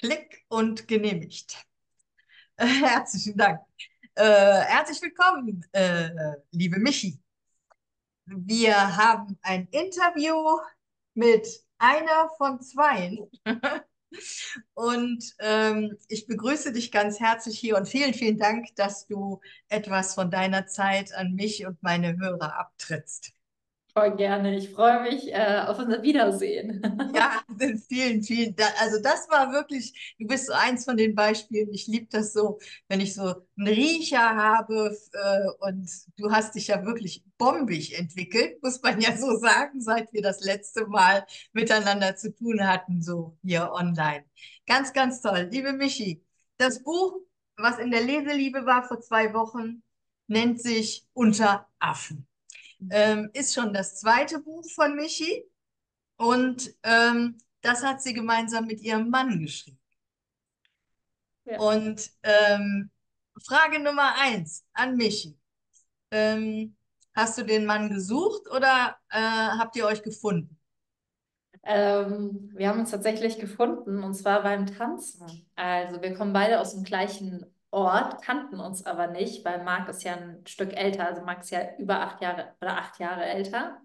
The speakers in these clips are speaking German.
Klick und genehmigt. Äh, herzlichen Dank. Äh, herzlich willkommen, äh, liebe Michi. Wir haben ein Interview mit einer von zwei. und ähm, ich begrüße dich ganz herzlich hier und vielen, vielen Dank, dass du etwas von deiner Zeit an mich und meine Hörer abtrittst. Voll gerne. Ich freue mich äh, auf unser Wiedersehen. Ja, vielen, vielen Dank. Also das war wirklich, du bist so eins von den Beispielen. Ich liebe das so, wenn ich so einen Riecher habe äh, und du hast dich ja wirklich bombig entwickelt, muss man ja so sagen, seit wir das letzte Mal miteinander zu tun hatten, so hier online. Ganz, ganz toll. Liebe Michi, das Buch, was in der Leseliebe war vor zwei Wochen, nennt sich Unter Affen ähm, ist schon das zweite Buch von Michi und ähm, das hat sie gemeinsam mit ihrem Mann geschrieben. Ja. Und ähm, Frage Nummer eins an Michi. Ähm, hast du den Mann gesucht oder äh, habt ihr euch gefunden? Ähm, wir haben uns tatsächlich gefunden und zwar beim Tanzen. Also wir kommen beide aus dem gleichen Ort, kannten uns aber nicht, weil Marc ist ja ein Stück älter, also Marc ist ja über acht Jahre oder acht Jahre älter.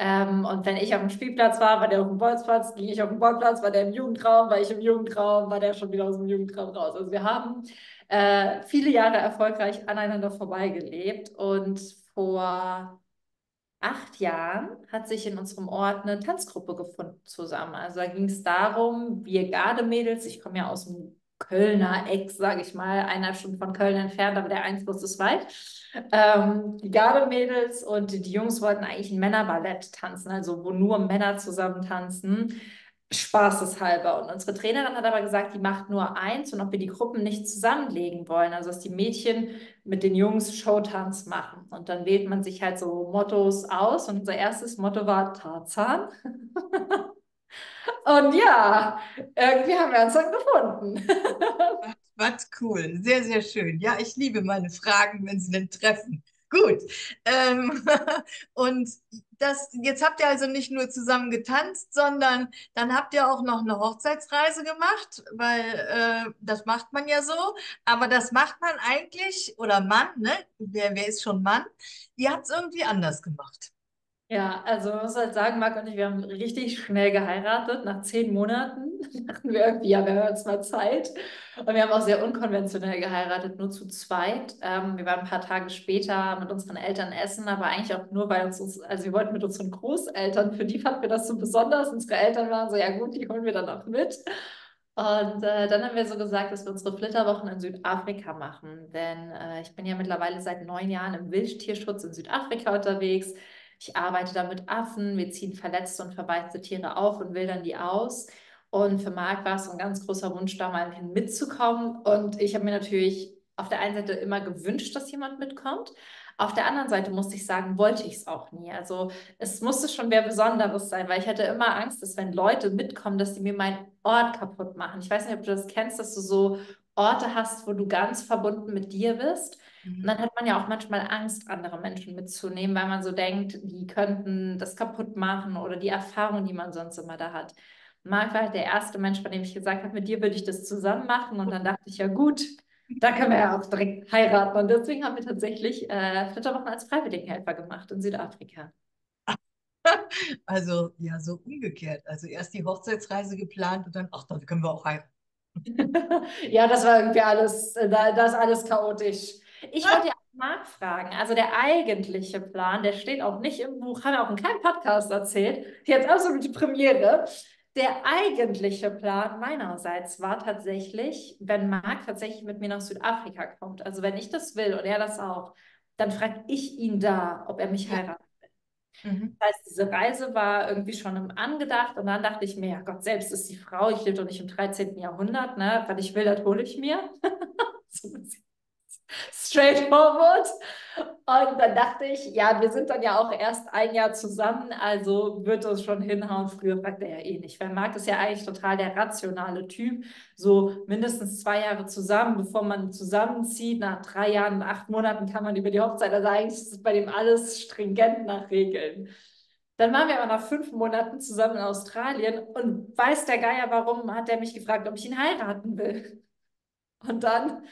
Ähm, und wenn ich auf dem Spielplatz war, war der auf dem Bolzplatz, ging ich auf dem Bolzplatz, war der im Jugendraum, war ich im Jugendraum, war der schon wieder aus dem Jugendraum raus. Also wir haben äh, viele Jahre erfolgreich aneinander vorbeigelebt und vor acht Jahren hat sich in unserem Ort eine Tanzgruppe gefunden zusammen. Also da ging es darum, wir Gardemädels, ich komme ja aus dem Kölner Eck, sage ich mal, einer schon von Köln entfernt, aber der Einfluss ist weit. Ähm, die Gardemädels und die Jungs wollten eigentlich ein Männerballett tanzen, also wo nur Männer zusammen tanzen. Spaßeshalber. Und unsere Trainerin hat aber gesagt, die macht nur eins und ob wir die Gruppen nicht zusammenlegen wollen. Also, dass die Mädchen mit den Jungs Showtanz machen. Und dann wählt man sich halt so Mottos aus. Und unser erstes Motto war Tarzan. Und ja, irgendwie haben wir uns dann gefunden. Was cool, sehr, sehr schön. Ja, ich liebe meine Fragen, wenn sie denn treffen. Gut. Ähm, und das, jetzt habt ihr also nicht nur zusammen getanzt, sondern dann habt ihr auch noch eine Hochzeitsreise gemacht, weil äh, das macht man ja so. Aber das macht man eigentlich, oder Mann, ne? Wer, wer ist schon Mann? Ihr habt es irgendwie anders gemacht. Ja, also man muss halt sagen, Marc und ich, wir haben richtig schnell geheiratet. Nach zehn Monaten dachten wir irgendwie, ja, wir haben jetzt mal Zeit. Und wir haben auch sehr unkonventionell geheiratet, nur zu zweit. Ähm, wir waren ein paar Tage später mit unseren Eltern essen, aber eigentlich auch nur, weil uns, also wir wollten mit unseren Großeltern, für die fanden wir das so besonders. Unsere Eltern waren so, ja gut, die holen wir dann auch mit. Und äh, dann haben wir so gesagt, dass wir unsere Flitterwochen in Südafrika machen. Denn äh, ich bin ja mittlerweile seit neun Jahren im Wildtierschutz in Südafrika unterwegs. Ich arbeite da mit Affen, wir ziehen verletzte und verwaiste Tiere auf und wildern die aus. Und für Marc war es ein ganz großer Wunsch, da mal hin mitzukommen. Und ich habe mir natürlich auf der einen Seite immer gewünscht, dass jemand mitkommt. Auf der anderen Seite musste ich sagen, wollte ich es auch nie. Also es musste schon wer Besonderes sein, weil ich hatte immer Angst, dass wenn Leute mitkommen, dass sie mir meinen Ort kaputt machen. Ich weiß nicht, ob du das kennst, dass du so Orte hast, wo du ganz verbunden mit dir bist. Und dann hat man ja auch manchmal Angst, andere Menschen mitzunehmen, weil man so denkt, die könnten das kaputt machen oder die Erfahrung, die man sonst immer da hat. Marc war halt der erste Mensch, bei dem ich gesagt habe, mit dir würde ich das zusammen machen. Und dann dachte ich, ja gut, da können wir ja auch direkt heiraten. Und deswegen haben wir tatsächlich äh, Flitterwochen als Freiwilligenhelfer gemacht in Südafrika. Also ja, so umgekehrt. Also erst die Hochzeitsreise geplant und dann, ach, dann können wir auch heiraten. ja, das war irgendwie alles, äh, das alles chaotisch. Ich wollte ja Marc fragen, also der eigentliche Plan, der steht auch nicht im Buch, hat er auch in keinem Podcast erzählt, jetzt absolute Premiere. Der eigentliche Plan meinerseits war tatsächlich, wenn Marc tatsächlich mit mir nach Südafrika kommt, also wenn ich das will und er das auch, dann frage ich ihn da, ob er mich heiratet. Mhm. Das heißt, diese Reise war irgendwie schon angedacht und dann dachte ich mir, ja Gott, selbst ist die Frau, ich lebe doch nicht im 13. Jahrhundert, ne? was ich will, das hole ich mir. so straightforward. Und dann dachte ich, ja, wir sind dann ja auch erst ein Jahr zusammen, also wird das schon hinhauen. Früher fragt er ja eh nicht, weil Marc ist ja eigentlich total der rationale Typ. So mindestens zwei Jahre zusammen, bevor man zusammenzieht. Nach drei Jahren, acht Monaten kann man über die Hochzeit, also eigentlich ist bei dem alles stringent nach Regeln. Dann waren wir aber nach fünf Monaten zusammen in Australien und weiß der Geier, warum hat er mich gefragt, ob ich ihn heiraten will. Und dann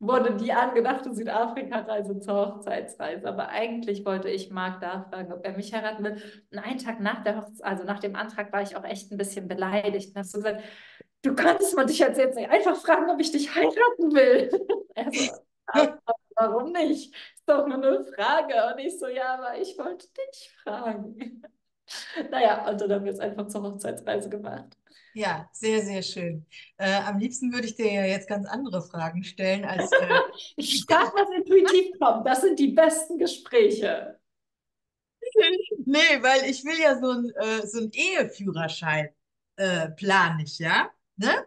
wurde die angedachte Südafrika-Reise zur Hochzeitsreise. Aber eigentlich wollte ich Marc da fragen, ob er mich heiraten will. Und einen Tag nach der Hochzeit, also nach dem Antrag, war ich auch echt ein bisschen beleidigt. Und hast so gesagt, du kannst man dich jetzt, jetzt nicht einfach fragen, ob ich dich heiraten will. Er so, warum nicht? Ist doch nur eine Frage. Und ich so, ja, aber ich wollte dich fragen. Naja, und dann haben wir es einfach zur Hochzeitsreise gemacht. Ja, sehr, sehr schön. Äh, am liebsten würde ich dir ja jetzt ganz andere Fragen stellen als. Äh, ich frage, was intuitiv kommt. Das sind die besten Gespräche. nee, weil ich will ja so einen äh, so Eheführerschein äh, plane ich, ja? Ne?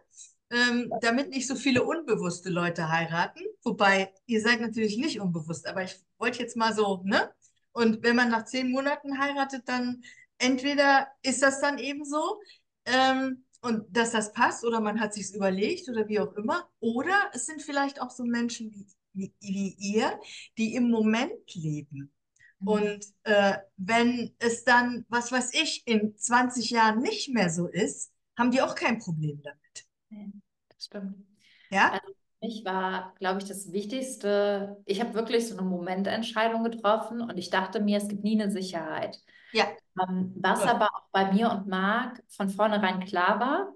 Ähm, damit nicht so viele unbewusste Leute heiraten. Wobei, ihr seid natürlich nicht unbewusst, aber ich wollte jetzt mal so, ne? Und wenn man nach zehn Monaten heiratet, dann entweder ist das dann eben so, ähm, und dass das passt oder man hat sich überlegt oder wie auch immer. Oder es sind vielleicht auch so Menschen wie, wie, wie ihr, die im Moment leben. Mhm. Und äh, wenn es dann, was weiß ich, in 20 Jahren nicht mehr so ist, haben die auch kein Problem damit. Das stimmt. Ja? Also für mich war, glaube ich, das Wichtigste, ich habe wirklich so eine Momententscheidung getroffen und ich dachte mir, es gibt nie eine Sicherheit. Ja. Ähm, was ja. aber auch bei mir und Marc von vornherein klar war,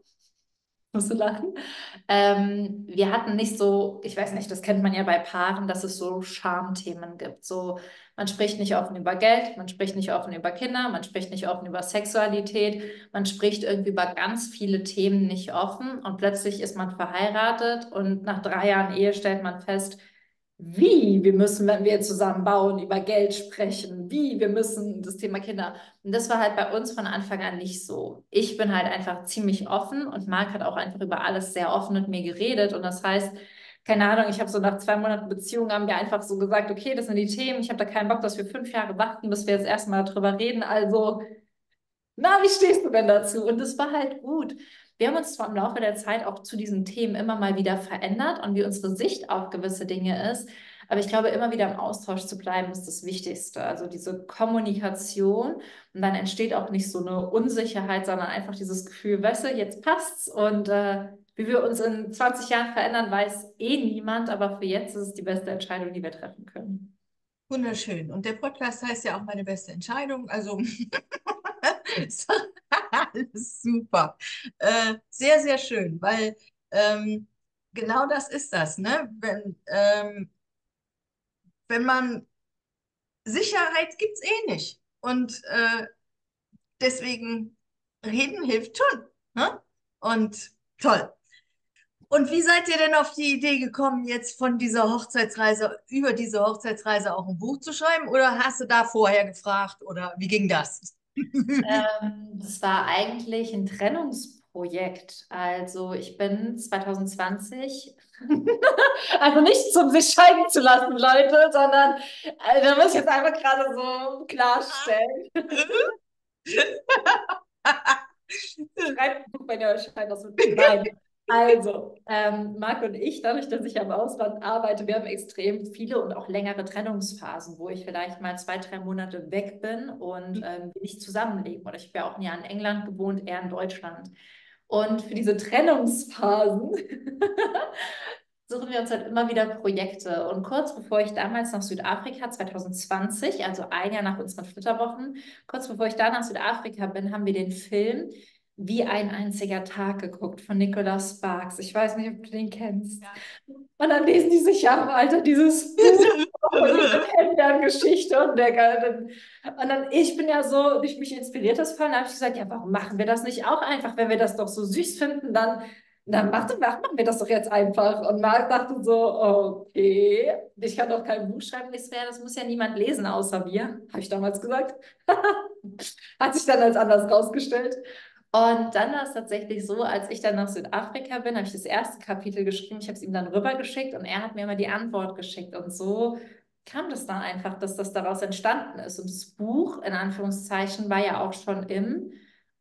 musst du lachen, ähm, wir hatten nicht so, ich weiß nicht, das kennt man ja bei Paaren, dass es so Schamthemen gibt. So, man spricht nicht offen über Geld, man spricht nicht offen über Kinder, man spricht nicht offen über Sexualität, man spricht irgendwie über ganz viele Themen nicht offen und plötzlich ist man verheiratet und nach drei Jahren Ehe stellt man fest, wie wir müssen, wenn wir zusammen bauen, über Geld sprechen, wie wir müssen das Thema Kinder. Und das war halt bei uns von Anfang an nicht so. Ich bin halt einfach ziemlich offen und Marc hat auch einfach über alles sehr offen mit mir geredet. Und das heißt, keine Ahnung, ich habe so nach zwei Monaten Beziehung haben wir einfach so gesagt, okay, das sind die Themen, ich habe da keinen Bock, dass wir fünf Jahre warten, bis wir jetzt erstmal darüber reden. Also, na, wie stehst du denn dazu? Und das war halt gut. Wir haben uns zwar im Laufe der Zeit auch zu diesen Themen immer mal wieder verändert und wie unsere Sicht auf gewisse Dinge ist. Aber ich glaube, immer wieder im Austausch zu bleiben, ist das Wichtigste. Also diese Kommunikation. Und dann entsteht auch nicht so eine Unsicherheit, sondern einfach dieses Gefühl, weißt du, jetzt passt's. Und äh, wie wir uns in 20 Jahren verändern, weiß eh niemand. Aber für jetzt ist es die beste Entscheidung, die wir treffen können. Wunderschön. Und der Podcast heißt ja auch meine beste Entscheidung. Also Alles super. Äh, sehr, sehr schön, weil ähm, genau das ist das, ne? Wenn, ähm, wenn man Sicherheit gibt es eh nicht. Und äh, deswegen reden hilft schon. Ne? Und toll. Und wie seid ihr denn auf die Idee gekommen, jetzt von dieser Hochzeitsreise, über diese Hochzeitsreise auch ein Buch zu schreiben? Oder hast du da vorher gefragt oder wie ging das? Ähm, das war eigentlich ein Trennungsprojekt. Also ich bin 2020, also nicht zum sich scheiden zu lassen, Leute, sondern also, da muss ich jetzt einfach gerade so klarstellen. Schreibt ein Buch, wenn ihr euch scheiden lassen. Nein. Also, ähm, Marc und ich, dadurch, dass ich am Ausland arbeite, wir haben extrem viele und auch längere Trennungsphasen, wo ich vielleicht mal zwei, drei Monate weg bin und mhm. ähm, nicht zusammenleben. Oder ich habe ja auch ein Jahr in England gewohnt, eher in Deutschland. Und für diese Trennungsphasen suchen wir uns halt immer wieder Projekte. Und kurz bevor ich damals nach Südafrika 2020, also ein Jahr nach unseren Flitterwochen, kurz bevor ich da nach Südafrika bin, haben wir den Film wie ein einziger Tag geguckt von Nicholas Sparks. Ich weiß nicht, ob du den kennst. Ja. Und dann lesen die sich ja im Alter dieses Kennenlerngeschichte und der und dann ich bin ja so, ich mich inspiriert das dann habe ich gesagt, ja, warum machen wir das nicht auch einfach, wenn wir das doch so süß finden, dann dann machen, machen wir das doch jetzt einfach. Und Marc dachte so, okay, ich kann doch kein Buch schreiben, das, wär, das muss ja niemand lesen außer mir, habe ich damals gesagt. Hat sich dann als anders rausgestellt. Und dann war es tatsächlich so, als ich dann nach Südafrika bin, habe ich das erste Kapitel geschrieben, ich habe es ihm dann rübergeschickt und er hat mir immer die Antwort geschickt. Und so kam das dann einfach, dass das daraus entstanden ist. Und das Buch, in Anführungszeichen, war ja auch schon im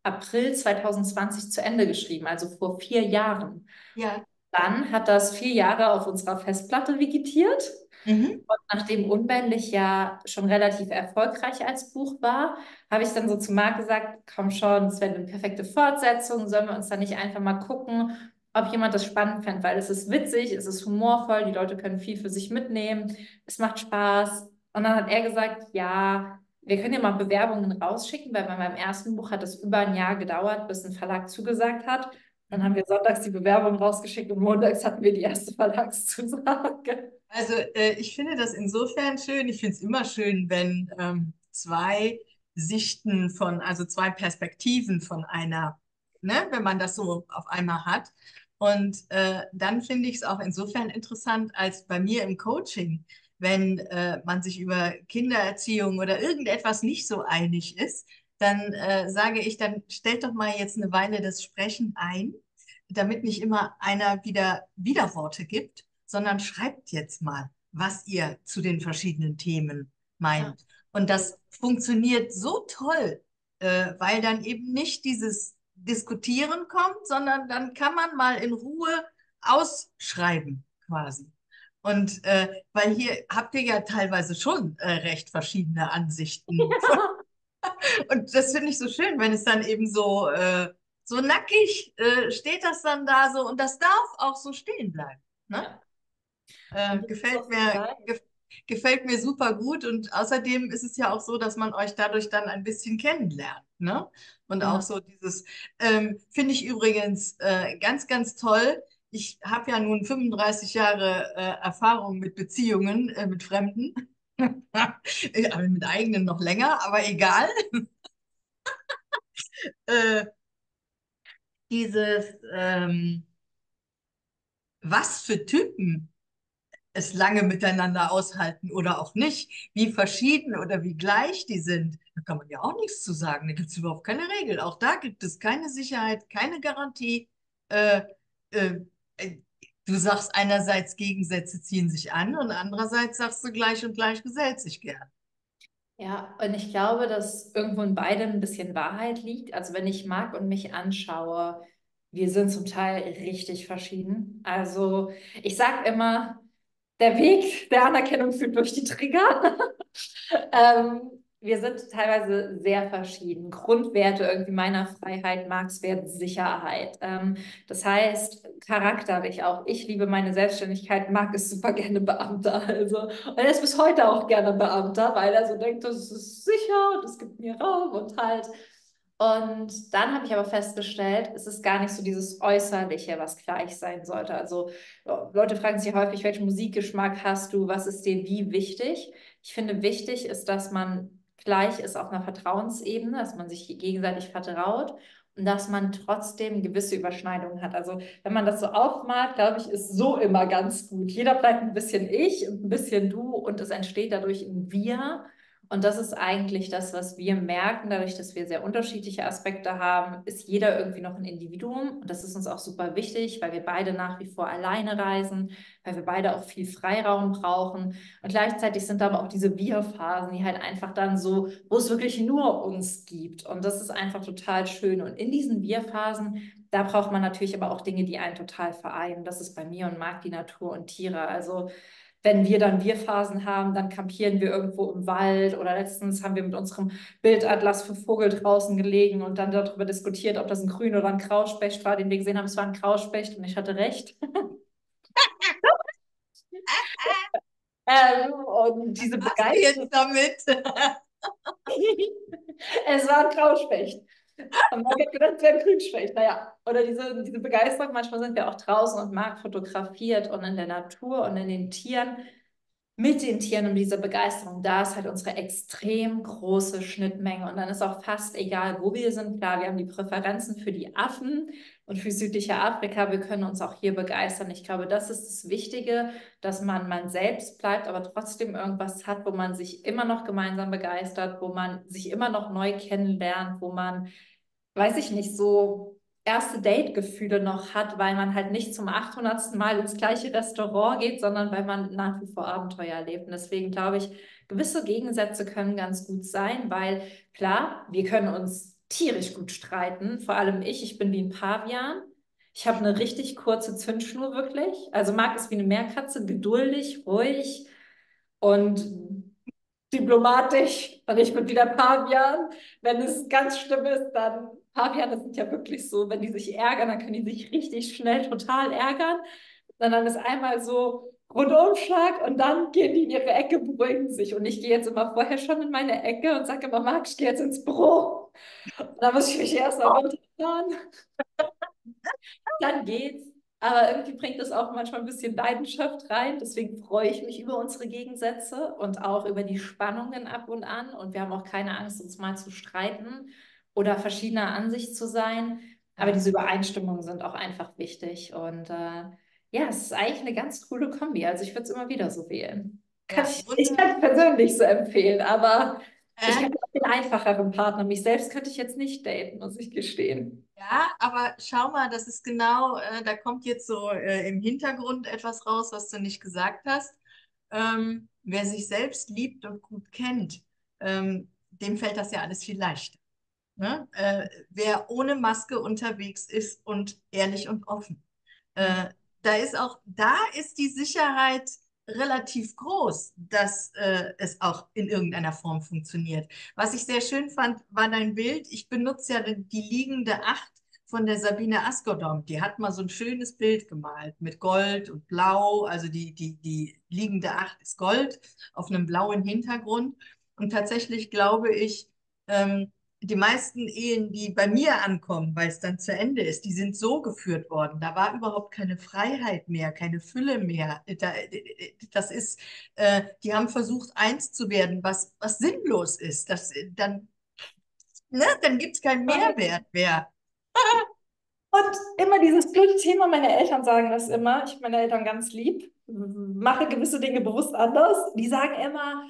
April 2020 zu Ende geschrieben, also vor vier Jahren. Ja. Dann hat das vier Jahre auf unserer Festplatte vegetiert. Mhm. Und nachdem Unbändig ja schon relativ erfolgreich als Buch war, habe ich dann so zu Marc gesagt, komm schon, es wäre eine perfekte Fortsetzung, sollen wir uns da nicht einfach mal gucken, ob jemand das spannend fände, weil es ist witzig, es ist humorvoll, die Leute können viel für sich mitnehmen, es macht Spaß. Und dann hat er gesagt, ja, wir können ja mal Bewerbungen rausschicken, weil bei meinem ersten Buch hat es über ein Jahr gedauert, bis ein Verlag zugesagt hat. Dann haben wir sonntags die Bewerbung rausgeschickt und montags hatten wir die erste Verlagszusage. Also äh, ich finde das insofern schön. Ich finde es immer schön, wenn ähm, zwei Sichten von, also zwei Perspektiven von einer, ne, wenn man das so auf einmal hat. Und äh, dann finde ich es auch insofern interessant, als bei mir im Coaching, wenn äh, man sich über Kindererziehung oder irgendetwas nicht so einig ist, dann äh, sage ich, dann stellt doch mal jetzt eine Weile das Sprechen ein, damit nicht immer einer wieder Widerworte gibt, sondern schreibt jetzt mal, was ihr zu den verschiedenen Themen meint. Ja. Und das funktioniert so toll, äh, weil dann eben nicht dieses Diskutieren kommt, sondern dann kann man mal in Ruhe ausschreiben quasi. Und äh, weil hier habt ihr ja teilweise schon äh, recht verschiedene Ansichten. Ja. Und das finde ich so schön, wenn es dann eben so, äh, so nackig äh, steht das dann da so und das darf auch so stehen bleiben. Ne? Ja. Äh, gefällt mir, ge gefällt mir super gut und außerdem ist es ja auch so, dass man euch dadurch dann ein bisschen kennenlernt. Ne? Und ja. auch so dieses, ähm, finde ich übrigens äh, ganz, ganz toll. Ich habe ja nun 35 Jahre äh, Erfahrung mit Beziehungen äh, mit Fremden. mit eigenen noch länger, aber egal. äh, dieses, ähm, was für Typen es lange miteinander aushalten oder auch nicht, wie verschieden oder wie gleich die sind, da kann man ja auch nichts zu sagen. Da gibt es überhaupt keine Regel. Auch da gibt es keine Sicherheit, keine Garantie. Äh, äh, du sagst einerseits, Gegensätze ziehen sich an und andererseits sagst du gleich und gleich gesellt sich gern. Ja, und ich glaube, dass irgendwo in beidem ein bisschen Wahrheit liegt. Also wenn ich mag und mich anschaue, wir sind zum Teil richtig verschieden. Also ich sage immer, der Weg der Anerkennung führt durch die Trigger. ähm, wir sind teilweise sehr verschieden. Grundwerte irgendwie meiner Freiheit, Marktwert, Sicherheit. Ähm, das heißt, charakterlich auch. Ich liebe meine Selbstständigkeit, mag es super gerne Beamter. Also, und er ist bis heute auch gerne Beamter, weil er so denkt, das ist sicher und es gibt mir Raum und halt. Und dann habe ich aber festgestellt, es ist gar nicht so dieses Äußerliche, was gleich sein sollte. Also Leute fragen sich häufig, welchen Musikgeschmack hast du, was ist dir wie wichtig? Ich finde, wichtig ist, dass man gleich ist auf einer Vertrauensebene, dass man sich gegenseitig vertraut und dass man trotzdem gewisse Überschneidungen hat. Also wenn man das so aufmalt, glaube ich, ist so immer ganz gut. Jeder bleibt ein bisschen ich und ein bisschen du und es entsteht dadurch ein Wir. Und das ist eigentlich das, was wir merken, dadurch, dass wir sehr unterschiedliche Aspekte haben, ist jeder irgendwie noch ein Individuum. Und das ist uns auch super wichtig, weil wir beide nach wie vor alleine reisen, weil wir beide auch viel Freiraum brauchen. Und gleichzeitig sind aber auch diese Wir-Phasen, die halt einfach dann so, wo es wirklich nur uns gibt. Und das ist einfach total schön. Und in diesen Wir-Phasen, da braucht man natürlich aber auch Dinge, die einen total vereinen. Das ist bei mir und mag die Natur und Tiere. Also wenn wir dann Wir-Phasen haben, dann kampieren wir irgendwo im Wald oder letztens haben wir mit unserem Bildatlas für Vogel draußen gelegen und dann darüber diskutiert, ob das ein Grün oder ein Grauspecht war, den wir gesehen haben. Es war ein Grauspecht und ich hatte recht. ähm, und diese Begeisterung damit. es war ein Grauspecht. Und man hat gedacht, wäre Grünspecht. Naja, oder diese, diese Begeisterung, manchmal sind wir auch draußen und Marc fotografiert und in der Natur und in den Tieren, mit den Tieren und diese Begeisterung, da ist halt unsere extrem große Schnittmenge. Und dann ist auch fast egal, wo wir sind. Klar, wir haben die Präferenzen für die Affen und für südliche Afrika. Wir können uns auch hier begeistern. Ich glaube, das ist das Wichtige, dass man man selbst bleibt, aber trotzdem irgendwas hat, wo man sich immer noch gemeinsam begeistert, wo man sich immer noch neu kennenlernt, wo man, weiß ich nicht, so erste Date-Gefühle noch hat, weil man halt nicht zum 800. Mal ins gleiche Restaurant geht, sondern weil man nach wie vor Abenteuer erlebt. Und deswegen glaube ich, gewisse Gegensätze können ganz gut sein, weil klar, wir können uns tierisch gut streiten, vor allem ich, ich bin wie ein Pavian. Ich habe eine richtig kurze Zündschnur wirklich. Also Marc ist wie eine Meerkatze, geduldig, ruhig und diplomatisch. Und ich bin wieder Pavian. Wenn es ganz schlimm ist, dann Paviane sind ja wirklich so, wenn die sich ärgern, dann können die sich richtig schnell total ärgern. Und dann ist einmal so Rundumschlag und dann gehen die in ihre Ecke, beruhigen sich. Und ich gehe jetzt immer vorher schon in meine Ecke und sage immer, Marc, ich gehe jetzt ins Büro. Und dann muss ich mich erst mal runterfahren. dann geht's. Aber irgendwie bringt es auch manchmal ein bisschen Leidenschaft rein. Deswegen freue ich mich über unsere Gegensätze und auch über die Spannungen ab und an. Und wir haben auch keine Angst, uns mal zu streiten oder verschiedener Ansicht zu sein. Aber diese Übereinstimmungen sind auch einfach wichtig. Und äh, ja, es ist eigentlich eine ganz coole Kombi. Also ich würde es immer wieder so wählen. Kann ja, ich, ich kann es persönlich so empfehlen, aber äh? ich habe einen einfacheren Partner. Mich selbst könnte ich jetzt nicht daten, muss ich gestehen. Ja, aber schau mal, das ist genau, äh, da kommt jetzt so äh, im Hintergrund etwas raus, was du nicht gesagt hast. Ähm, wer sich selbst liebt und gut kennt, ähm, dem fällt das ja alles viel leichter. Ne? Äh, wer ohne Maske unterwegs ist und ehrlich und offen. Äh, da ist auch, da ist die Sicherheit relativ groß, dass äh, es auch in irgendeiner Form funktioniert. Was ich sehr schön fand, war dein Bild. Ich benutze ja die liegende Acht von der Sabine Askodom. Die hat mal so ein schönes Bild gemalt mit Gold und Blau. Also die, die, die liegende Acht ist Gold auf einem blauen Hintergrund. Und tatsächlich glaube ich, ähm, die meisten Ehen, die bei mir ankommen, weil es dann zu Ende ist, die sind so geführt worden. Da war überhaupt keine Freiheit mehr, keine Fülle mehr. das ist, äh, die haben versucht, eins zu werden, was, was sinnlos ist. Das, dann ne, dann gibt es keinen Mehrwert mehr. Und immer dieses blöde Thema, meine Eltern sagen das immer, ich meine Eltern ganz lieb, mache gewisse Dinge bewusst anders. Die sagen immer,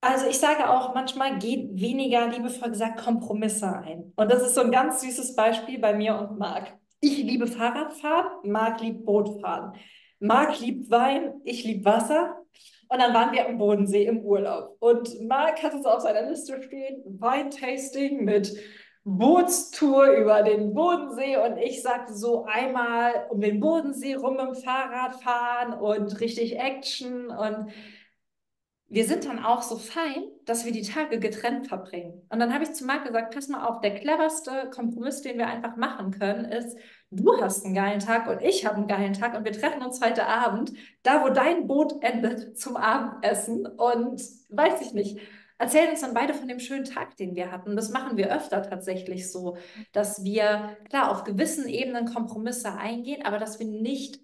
also ich sage auch, manchmal geht weniger, liebevoll gesagt, Kompromisse ein. Und das ist so ein ganz süßes Beispiel bei mir und Marc. Ich liebe Fahrradfahren, Marc liebt Bootfahren. Marc liebt Wein, ich liebe Wasser. Und dann waren wir am Bodensee im Urlaub. Und Marc hatte so auf seiner Liste stehen, Weintasting mit Bootstour über den Bodensee. Und ich sagte so einmal um den Bodensee rum dem Fahrrad fahren und richtig Action. Und wir sind dann auch so fein, dass wir die Tage getrennt verbringen. Und dann habe ich zu Marc gesagt, pass mal auf, der cleverste Kompromiss, den wir einfach machen können, ist, du hast einen geilen Tag und ich habe einen geilen Tag und wir treffen uns heute Abend, da wo dein Boot endet, zum Abendessen und weiß ich nicht, erzählen uns dann beide von dem schönen Tag, den wir hatten. Das machen wir öfter tatsächlich so, dass wir klar auf gewissen Ebenen Kompromisse eingehen, aber dass wir nicht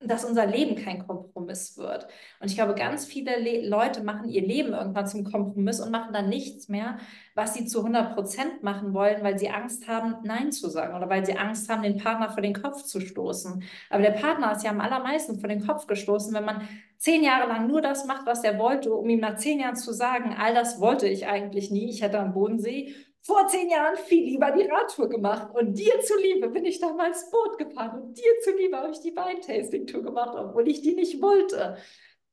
dass unser Leben kein Kompromiss wird. Und ich glaube, ganz viele Le Leute machen ihr Leben irgendwann zum Kompromiss und machen dann nichts mehr, was sie zu 100 Prozent machen wollen, weil sie Angst haben, Nein zu sagen oder weil sie Angst haben, den Partner vor den Kopf zu stoßen. Aber der Partner ist ja am allermeisten vor den Kopf gestoßen, wenn man zehn Jahre lang nur das macht, was er wollte, um ihm nach zehn Jahren zu sagen, all das wollte ich eigentlich nie, ich hätte am Bodensee vor zehn Jahren viel lieber die Radtour gemacht. Und dir zuliebe bin ich damals Boot gefahren. Und dir zuliebe habe ich die Weintasting-Tour gemacht, obwohl ich die nicht wollte.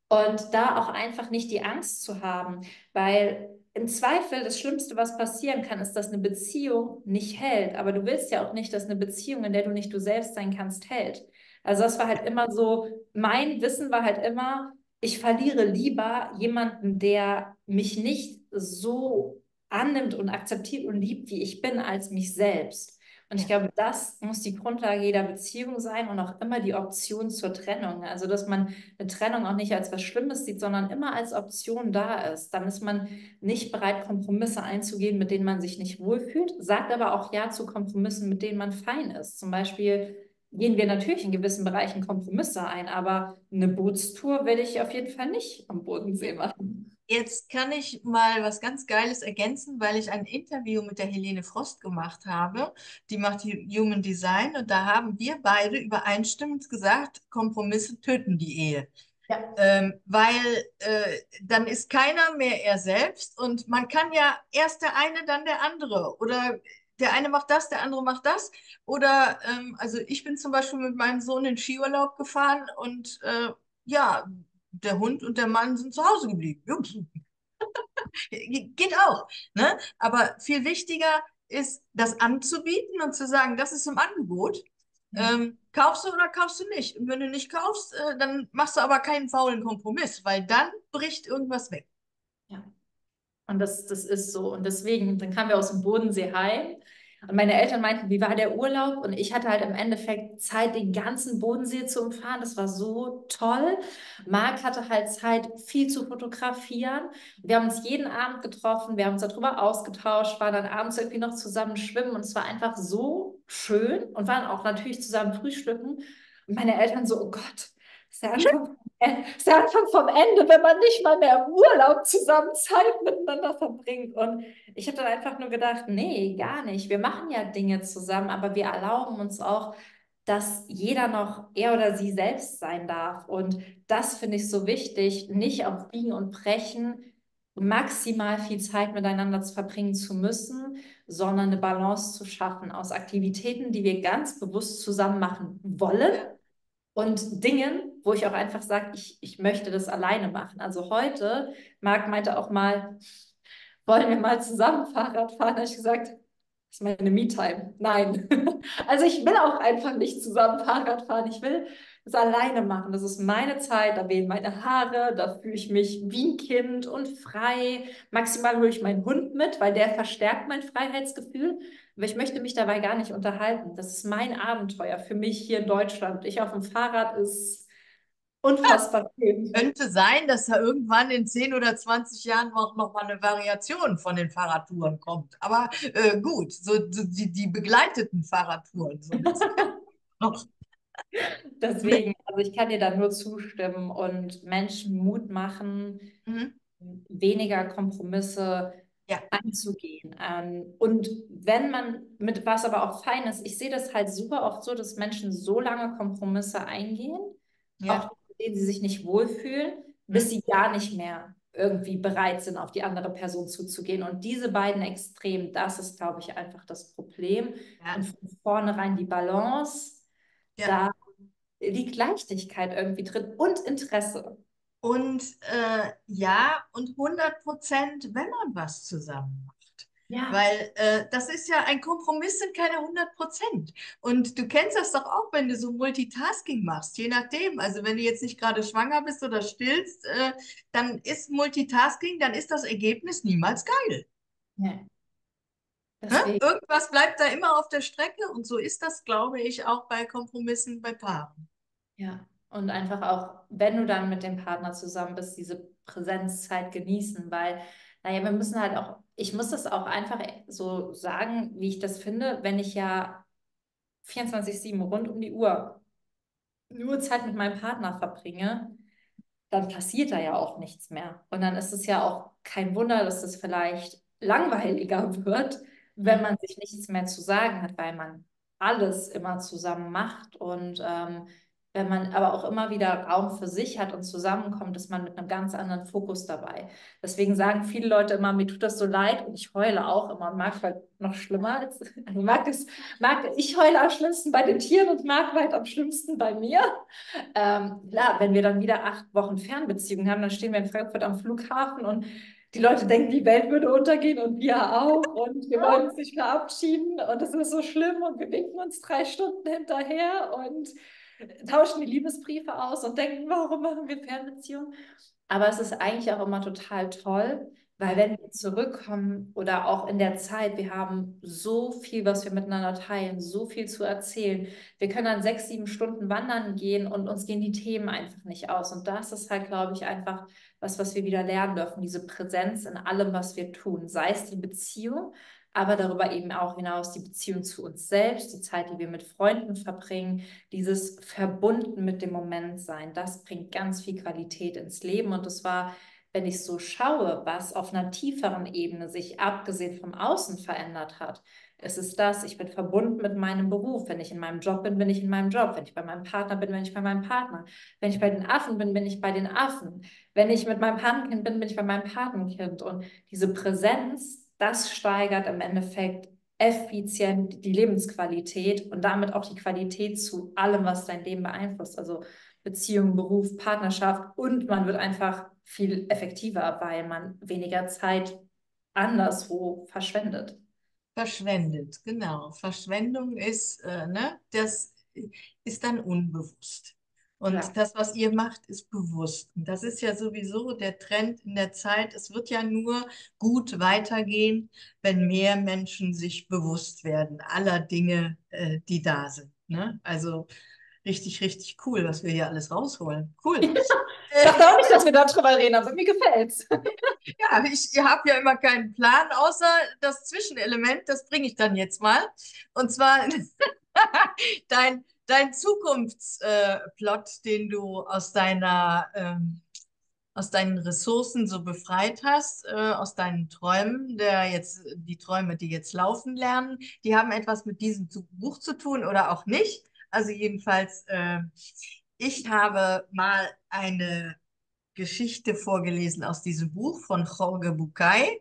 Und da auch einfach nicht die Angst zu haben, weil im Zweifel das Schlimmste, was passieren kann, ist, dass eine Beziehung nicht hält. Aber du willst ja auch nicht, dass eine Beziehung, in der du nicht du selbst sein kannst, hält. Also das war halt immer so, mein Wissen war halt immer, ich verliere lieber jemanden, der mich nicht so annimmt und akzeptiert und liebt, wie ich bin, als mich selbst. Und ich glaube, das muss die Grundlage jeder Beziehung sein und auch immer die Option zur Trennung. Also, dass man eine Trennung auch nicht als was Schlimmes sieht, sondern immer als Option da ist. Dann ist man nicht bereit, Kompromisse einzugehen, mit denen man sich nicht wohlfühlt, sagt aber auch Ja zu Kompromissen, mit denen man fein ist. Zum Beispiel gehen wir natürlich in gewissen Bereichen Kompromisse ein, aber eine Bootstour werde ich auf jeden Fall nicht am Bodensee machen. Jetzt kann ich mal was ganz Geiles ergänzen, weil ich ein Interview mit der Helene Frost gemacht habe. Die macht Human Design und da haben wir beide übereinstimmend gesagt, Kompromisse töten die Ehe. Ja. Ähm, weil äh, dann ist keiner mehr er selbst und man kann ja erst der eine, dann der andere oder der eine macht das, der andere macht das. Oder ähm, also ich bin zum Beispiel mit meinem Sohn in Skiurlaub gefahren und äh, ja, der Hund und der Mann sind zu Hause geblieben. Geht auch. Ne? Aber viel wichtiger ist, das anzubieten und zu sagen, das ist im Angebot. Ähm, kaufst du oder kaufst du nicht? Und wenn du nicht kaufst, äh, dann machst du aber keinen faulen Kompromiss, weil dann bricht irgendwas weg. Ja. Und das, das ist so. Und deswegen, dann kamen wir aus dem Bodensee heim und meine Eltern meinten, wie war der Urlaub? Und ich hatte halt im Endeffekt Zeit, den ganzen Bodensee zu umfahren. Das war so toll. Marc hatte halt Zeit, viel zu fotografieren. Wir haben uns jeden Abend getroffen, wir haben uns darüber ausgetauscht, waren dann abends irgendwie noch zusammen schwimmen und es war einfach so schön und waren auch natürlich zusammen frühstücken. Und meine Eltern so, oh Gott, ist der Anfang, ist der Anfang vom Ende, wenn man nicht mal mehr im Urlaub zusammen Zeit miteinander verbringt. Und ich habe dann einfach nur gedacht, nee, gar nicht. Wir machen ja Dinge zusammen, aber wir erlauben uns auch, dass jeder noch er oder sie selbst sein darf. Und das finde ich so wichtig, nicht auf Biegen und Brechen maximal viel Zeit miteinander zu verbringen zu müssen, sondern eine Balance zu schaffen aus Aktivitäten, die wir ganz bewusst zusammen machen wollen und Dingen, wo ich auch einfach sage, ich, ich möchte das alleine machen. Also heute, Marc meinte auch mal, wollen wir mal zusammen Fahrrad fahren? Da habe ich gesagt, das ist meine Me-Time. Nein. also ich will auch einfach nicht zusammen Fahrrad fahren. Ich will das alleine machen. Das ist meine Zeit, da wehen meine Haare, da fühle ich mich wie ein Kind und frei. Maximal hole ich meinen Hund mit, weil der verstärkt mein Freiheitsgefühl. Aber ich möchte mich dabei gar nicht unterhalten. Das ist mein Abenteuer für mich hier in Deutschland. Ich auf dem Fahrrad ist unfassbar schön. Könnte sein, dass da irgendwann in 10 oder 20 Jahren auch noch mal eine Variation von den Fahrradtouren kommt. Aber äh, gut, so, so die, die begleiteten Fahrradtouren. So. Deswegen, also ich kann dir da nur zustimmen und Menschen Mut machen, mhm. weniger Kompromisse ja. anzugehen. Ähm, und wenn man mit was aber auch fein ist, ich sehe das halt super oft so, dass Menschen so lange Kompromisse eingehen, ja. auch denen sie sich nicht wohlfühlen, bis mhm. sie gar nicht mehr irgendwie bereit sind, auf die andere Person zuzugehen. Und diese beiden Extremen, das ist, glaube ich, einfach das Problem. Ja. Und von vornherein die Balance, ja. da liegt Leichtigkeit irgendwie drin und Interesse. Und äh, ja, und 100 Prozent, wenn man was zusammen macht. Ja. Weil äh, das ist ja ein Kompromiss, sind keine 100 Prozent. Und du kennst das doch auch, wenn du so Multitasking machst, je nachdem. Also wenn du jetzt nicht gerade schwanger bist oder stillst, äh, dann ist Multitasking, dann ist das Ergebnis niemals geil. Ja. Irgendwas bleibt da immer auf der Strecke und so ist das, glaube ich, auch bei Kompromissen bei Paaren. Ja, und einfach auch, wenn du dann mit dem Partner zusammen bist, diese Präsenzzeit genießen, weil, naja, wir müssen halt auch, ich muss das auch einfach so sagen, wie ich das finde, wenn ich ja 24-7 rund um die Uhr nur Zeit mit meinem Partner verbringe, dann passiert da ja auch nichts mehr. Und dann ist es ja auch kein Wunder, dass es vielleicht langweiliger wird, wenn man sich nichts mehr zu sagen hat, weil man alles immer zusammen macht und ähm, wenn man aber auch immer wieder Raum für sich hat und zusammenkommt, ist man mit einem ganz anderen Fokus dabei. Deswegen sagen viele Leute immer, mir tut das so leid und ich heule auch immer und mag halt noch schlimmer. Als, also mag es, mag, ich heule am schlimmsten bei den Tieren und mag weit am schlimmsten bei mir. Ähm, klar, wenn wir dann wieder acht Wochen Fernbeziehungen haben, dann stehen wir in Frankfurt am Flughafen und die Leute denken, die Welt würde untergehen und wir auch und wir wollen uns nicht verabschieden und es ist so schlimm und wir winken uns drei Stunden hinterher und tauschen die Liebesbriefe aus und denken, warum machen wir Fernbeziehungen? Aber es ist eigentlich auch immer total toll, weil wenn wir zurückkommen oder auch in der Zeit, wir haben so viel, was wir miteinander teilen, so viel zu erzählen. Wir können dann sechs, sieben Stunden wandern gehen und uns gehen die Themen einfach nicht aus. Und das ist halt, glaube ich, einfach was, was wir wieder lernen dürfen, diese Präsenz in allem, was wir tun. Sei es die Beziehung, aber darüber eben auch hinaus die Beziehung zu uns selbst, die Zeit, die wir mit Freunden verbringen, dieses verbunden mit dem Moment sein, das bringt ganz viel Qualität ins Leben und das war wenn ich so schaue, was auf einer tieferen Ebene sich abgesehen vom Außen verändert hat, ist es das, ich bin verbunden mit meinem Beruf. Wenn ich in meinem Job bin, bin ich in meinem Job. Wenn ich bei meinem Partner bin, bin ich bei meinem Partner. Wenn ich bei den Affen bin, bin ich bei den Affen. Wenn ich mit meinem Patenkind bin, bin ich bei meinem Patenkind. Und diese Präsenz, das steigert im Endeffekt effizient die Lebensqualität und damit auch die Qualität zu allem, was dein Leben beeinflusst. Also Beziehung, Beruf, Partnerschaft und man wird einfach viel effektiver, weil man weniger Zeit anderswo verschwendet. Verschwendet, genau. Verschwendung ist, äh, ne, das ist dann unbewusst. Und ja. das, was ihr macht, ist bewusst. Und das ist ja sowieso der Trend in der Zeit. Es wird ja nur gut weitergehen, wenn mehr Menschen sich bewusst werden aller Dinge, äh, die da sind. Ne? Also richtig, richtig cool, was wir hier alles rausholen. Cool. Ich dachte auch nicht, dass wir darüber reden, aber mir gefällt's. Ja, ich habe ja immer keinen Plan, außer das Zwischenelement, das bringe ich dann jetzt mal. Und zwar dein, dein Zukunftsplot, äh, den du aus deiner ähm, aus deinen Ressourcen so befreit hast, äh, aus deinen Träumen, der jetzt die Träume, die jetzt laufen lernen, die haben etwas mit diesem Buch zu tun oder auch nicht. Also jedenfalls, äh, ich habe mal eine Geschichte vorgelesen aus diesem Buch von Jorge Bucay.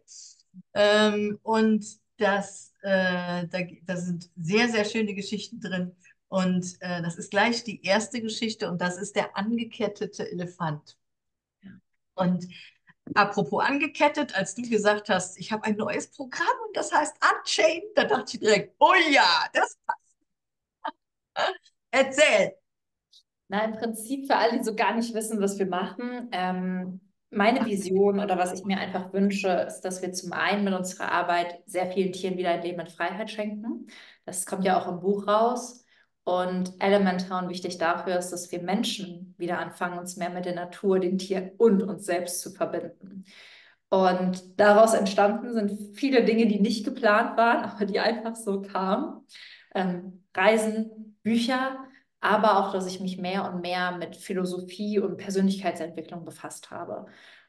Ähm, und das, äh, da, da sind sehr, sehr schöne Geschichten drin. Und äh, das ist gleich die erste Geschichte und das ist der angekettete Elefant. Ja. Und apropos angekettet, als du gesagt hast, ich habe ein neues Programm und das heißt Unchained, da dachte ich direkt, oh ja, das passt. Erzähl. Na, im Prinzip für alle, die so gar nicht wissen, was wir machen. Ähm, meine Vision oder was ich mir einfach wünsche, ist, dass wir zum einen mit unserer Arbeit sehr vielen Tieren wieder ein Leben in Freiheit schenken. Das kommt ja auch im Buch raus. Und elementar und wichtig dafür ist, dass wir Menschen wieder anfangen, uns mehr mit der Natur, den Tieren und uns selbst zu verbinden. Und daraus entstanden sind viele Dinge, die nicht geplant waren, aber die einfach so kamen. Ähm, Reisen, Bücher, aber auch, dass ich mich mehr und mehr mit Philosophie und Persönlichkeitsentwicklung befasst habe.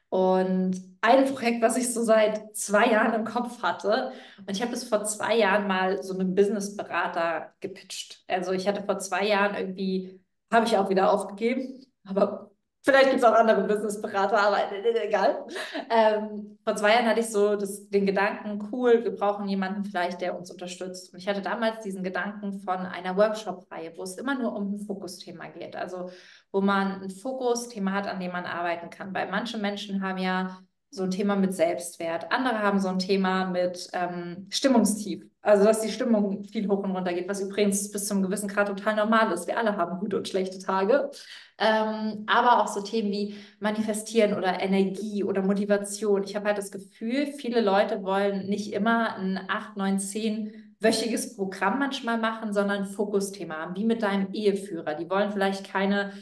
Und ein Projekt, was ich so seit zwei Jahren im Kopf hatte, und ich habe es vor zwei Jahren mal so einem Businessberater gepitcht. Also ich hatte vor zwei Jahren irgendwie, habe ich auch wieder aufgegeben, aber Vielleicht gibt es auch andere Businessberater, aber egal. Ähm, vor zwei Jahren hatte ich so das, den Gedanken, cool, wir brauchen jemanden vielleicht, der uns unterstützt. Und ich hatte damals diesen Gedanken von einer Workshop-Reihe, wo es immer nur um ein Fokusthema geht. Also wo man ein Fokusthema hat, an dem man arbeiten kann. Weil manche Menschen haben ja so ein Thema mit Selbstwert. Andere haben so ein Thema mit ähm, Stimmungstief. Also, dass die Stimmung viel hoch und runter geht, was übrigens bis zum gewissen Grad total normal ist. Wir alle haben gute und schlechte Tage. Ähm, aber auch so Themen wie Manifestieren oder Energie oder Motivation. Ich habe halt das Gefühl, viele Leute wollen nicht immer ein 8, 9, 10 wöchiges Programm manchmal machen, sondern ein Fokusthema haben, wie mit deinem Eheführer. Die wollen vielleicht keine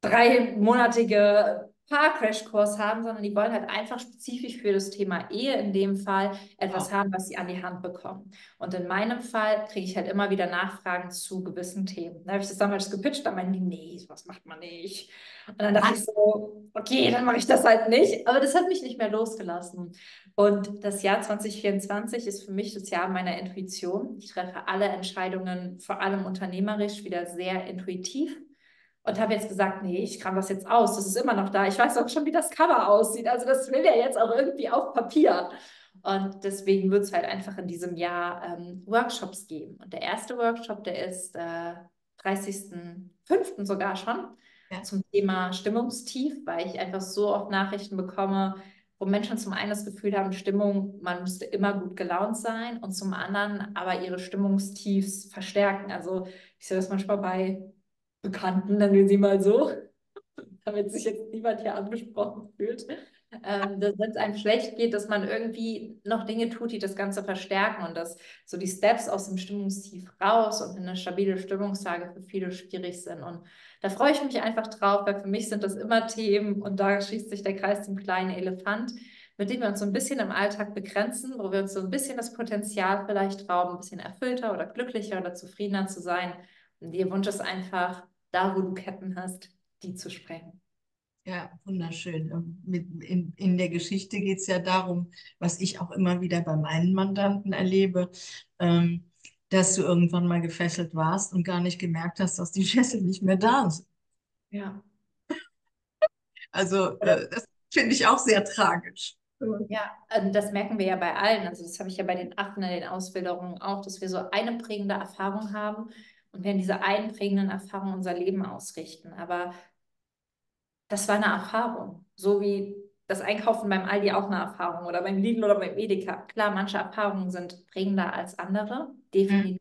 dreimonatige Paar-Crash-Kurs haben, sondern die wollen halt einfach spezifisch für das Thema Ehe in dem Fall etwas wow. haben, was sie an die Hand bekommen. Und in meinem Fall kriege ich halt immer wieder Nachfragen zu gewissen Themen. Da habe ich das damals gepitcht, da meinen die, nee, sowas macht man nicht. Und dann dachte ich so, okay, dann mache ich das halt nicht. Aber das hat mich nicht mehr losgelassen. Und das Jahr 2024 ist für mich das Jahr meiner Intuition. Ich treffe alle Entscheidungen, vor allem unternehmerisch, wieder sehr intuitiv und habe jetzt gesagt, nee, ich kram das jetzt aus, das ist immer noch da. Ich weiß auch schon, wie das Cover aussieht. Also das will ja jetzt auch irgendwie auf Papier. Und deswegen wird es halt einfach in diesem Jahr ähm, Workshops geben. Und der erste Workshop, der ist äh, 30.05. sogar schon ja. zum Thema Stimmungstief, weil ich einfach so oft Nachrichten bekomme, wo Menschen zum einen das Gefühl haben, Stimmung, man müsste immer gut gelaunt sein und zum anderen aber ihre Stimmungstiefs verstärken. Also ich sehe das manchmal bei Bekannten, nennen wir sie mal so, damit sich jetzt niemand hier angesprochen fühlt, ähm, dass wenn es einem schlecht geht, dass man irgendwie noch Dinge tut, die das Ganze verstärken und dass so die Steps aus dem Stimmungstief raus und in eine stabile Stimmungslage für viele schwierig sind. Und da freue ich mich einfach drauf, weil für mich sind das immer Themen und da schließt sich der Kreis zum kleinen Elefant, mit dem wir uns so ein bisschen im Alltag begrenzen, wo wir uns so ein bisschen das Potenzial vielleicht rauben, ein bisschen erfüllter oder glücklicher oder zufriedener zu sein und ihr Wunsch ist einfach, da wo du Ketten hast, die zu sprengen. Ja, wunderschön. Ähm, in, in der Geschichte geht es ja darum, was ich auch immer wieder bei meinen Mandanten erlebe, ähm, dass du irgendwann mal gefesselt warst und gar nicht gemerkt hast, dass die Fesseln nicht mehr da sind. Ja. Also äh, das finde ich auch sehr tragisch. Ja, also das merken wir ja bei allen. Also das habe ich ja bei den Achten in den Ausbildungen auch, dass wir so eine prägende Erfahrung haben und werden diese einprägenden Erfahrungen unser Leben ausrichten. Aber das war eine Erfahrung, so wie das Einkaufen beim Aldi auch eine Erfahrung oder beim Lidl oder beim Edeka. Klar, manche Erfahrungen sind prägender als andere, definitiv.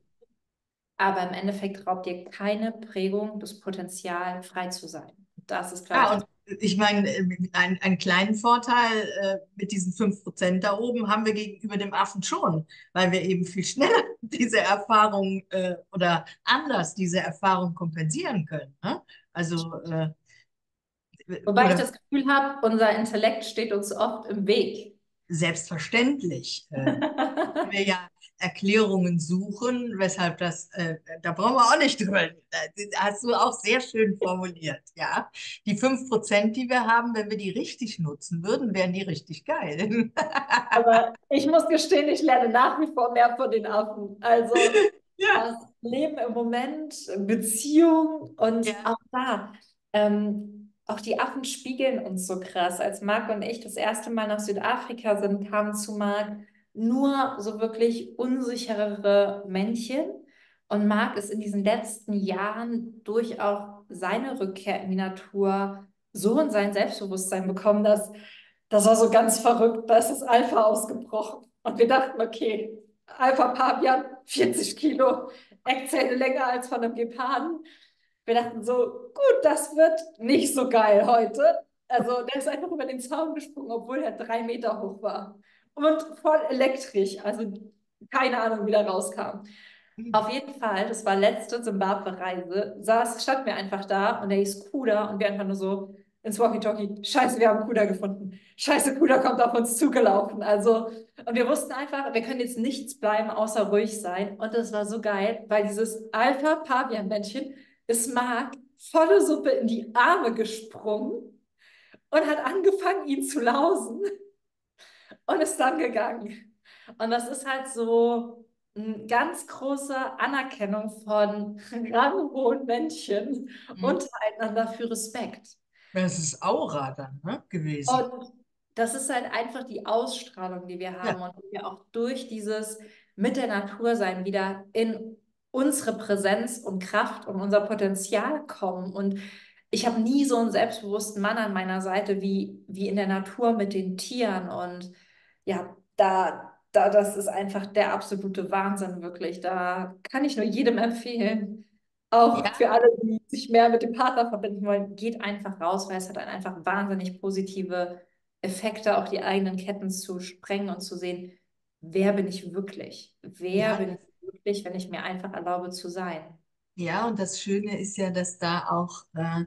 aber im Endeffekt raubt dir keine Prägung das Potenzial, frei zu sein. Das ist, ich, und ich meine, äh, ein, einen kleinen Vorteil äh, mit diesen 5% da oben haben wir gegenüber dem Affen schon, weil wir eben viel schneller diese Erfahrung äh, oder anders diese Erfahrung kompensieren können. Ne? Also, äh, Wobei ich oder das Gefühl habe, unser Intellekt steht uns oft im Weg. selbstverständlich. Äh, wir ja Erklärungen suchen, weshalb das, äh, da brauchen wir auch nicht drüber. Das hast du auch sehr schön formuliert, ja. Die 5%, die wir haben, wenn wir die richtig nutzen würden, wären die richtig geil. Aber ich muss gestehen, ich lerne nach wie vor mehr von den Affen. Also Ja. das Leben im Moment, Beziehung und Ja. auch da. Ähm, auch die Affen spiegeln uns so krass. Als Marc und ich das erste Mal nach Südafrika sind, kamen zu Marc nur so wirklich unsicherere Männchen. Und Marc ist in diesen letzten Jahren durch auch seine Rückkehr in die Natur so in sein Selbstbewusstsein bekommen, dass das war so ganz verrückt. Da ist das Alpha ausgebrochen. Und wir dachten, okay, Alpha Pavian, 40 Kilo, Eckzähne länger als von einem Geparden. Wir dachten so, gut, das wird nicht so geil heute. Also der ist einfach über den Zaun gesprungen, obwohl er drei Meter hoch war. Und voll elektrisch, also keine Ahnung, wie der rauskam. Auf jeden Fall, das war letzte Zimbabwe-Reise, saß, stand mir einfach da und der hieß Kuda und wir einfach nur so ins Walkie-Talkie, scheiße, wir haben Kuda gefunden. Scheiße, Kuda kommt auf uns zugelaufen. Also, und wir wussten einfach, wir können jetzt nichts bleiben, außer ruhig sein. Und das war so geil, weil dieses Alpha-Pavian-Männchen ist Marc volle Suppe in die Arme gesprungen und hat angefangen, ihn zu lausen und ist dann gegangen. Und das ist halt so eine ganz große Anerkennung von ranghohen Männchen Mhm. untereinander für Respekt. Das ist Aura dann ne, gewesen. Und das ist halt einfach die Ausstrahlung, die wir haben und die wir auch durch dieses mit der Natur sein wieder in unsere Präsenz und Kraft und unser Potenzial kommen. Und ich habe nie so einen selbstbewussten Mann an meiner Seite wie, wie in der Natur mit den Tieren. Und ja, da, da, das ist einfach der absolute Wahnsinn, wirklich. Da kann ich nur jedem empfehlen. Auch Ja. für alle, die sich mehr mit dem Partner verbinden wollen, geht einfach raus, weil es hat einfach wahnsinnig positive Effekte, auch die eigenen Ketten zu sprengen und zu sehen, wer bin ich wirklich? Wer Ja. bin ich wirklich, wenn ich mir einfach erlaube zu sein? Ja, und das Schöne ist ja, dass da auch äh,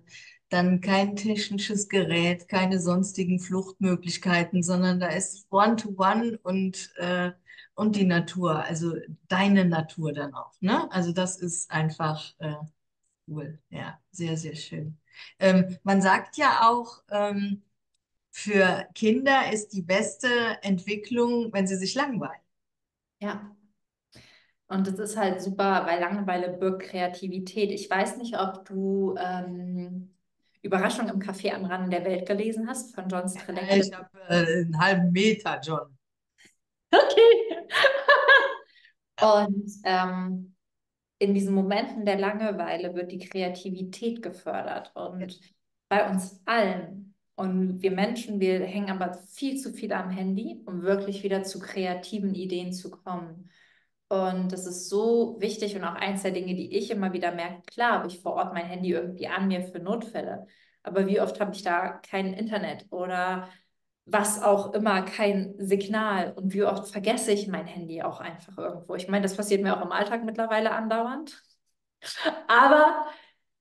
dann kein technisches Gerät, keine sonstigen Fluchtmöglichkeiten, sondern da ist One-to-One und, äh, und die Natur, also deine Natur dann auch, ne? Also das ist einfach äh, cool, ja, sehr, sehr schön. Ähm, man sagt ja auch, ähm, für Kinder ist die beste Entwicklung, wenn sie sich langweilen. Ja. Und das ist halt super, weil Langeweile birgt Kreativität. Ich weiß nicht, ob du ähm, Überraschung im Café am Rande der Welt gelesen hast von John Strelecki. Ich habe äh, einen halben Meter, John. Okay. Und ähm, in diesen Momenten der Langeweile wird die Kreativität gefördert und bei uns allen. Und wir Menschen, wir hängen aber viel zu viel am Handy, um wirklich wieder zu kreativen Ideen zu kommen. Und das ist so wichtig und auch eins der Dinge, die ich immer wieder merke. Klar habe ich vor Ort mein Handy irgendwie an mir für Notfälle, aber wie oft habe ich da kein Internet oder was auch immer, kein Signal und wie oft vergesse ich mein Handy auch einfach irgendwo. Ich meine, das passiert mir auch im Alltag mittlerweile andauernd. Aber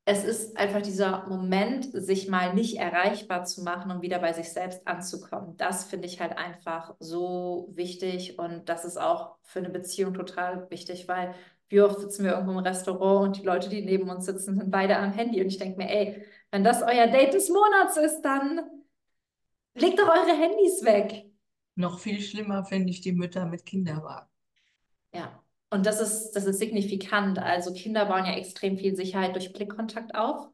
es ist einfach dieser Moment, sich mal nicht erreichbar zu machen und wieder bei sich selbst anzukommen. Das finde ich halt einfach so wichtig und das ist auch für eine Beziehung total wichtig, weil wie oft sitzen wir irgendwo im Restaurant und die Leute, die neben uns sitzen, sind beide am Handy und ich denke mir, ey, wenn das euer Date des Monats ist, dann legt doch eure Handys weg. Noch viel schlimmer finde ich die Mütter mit Kinderwagen. Ja, und das ist, das ist signifikant. Also Kinder bauen ja extrem viel Sicherheit durch Blickkontakt auf.